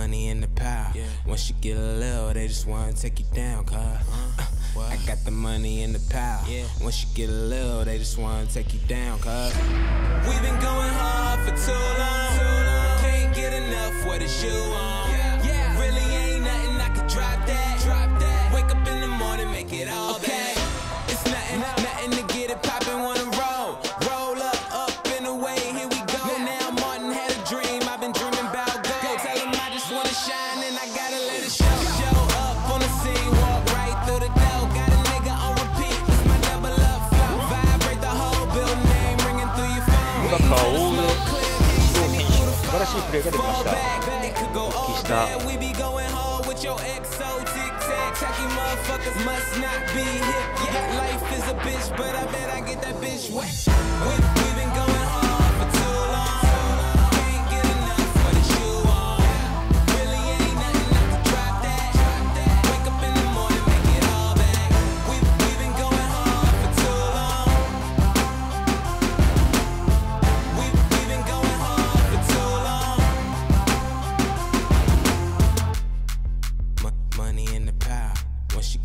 money in the pile. Once you get a little, they just wanna take you down, cuz. Uh, I got the money in the pile. Once you get a little, they just wanna take you down, cuz. We've been going hard for too your phone. 小高大選手素晴らしいプレーが出ました It could go all 復帰した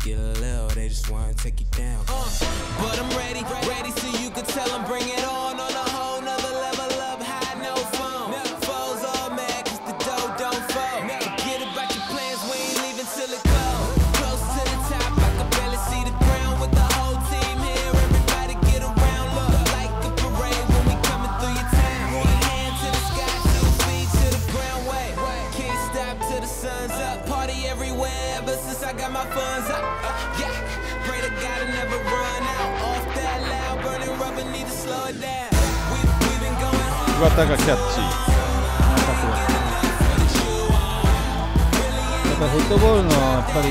get a little, they just wanna take you down. Uh, but I'm ready, ready so you can tell them bring it on on a whole nother level up high, no phone. Foes all mad cause the dough don't fall. Forget about your plans, we ain't leaving till it close. Close to the top, I can barely see the ground with the whole team here. Everybody get around, look like a parade when we coming through your town. One hand to the sky, two feet to the ground, wait. Can't stop till the sun's up. Party everywhere ever since I got my funds up. 桑田がキャッチ。やっぱフットボールのやっぱり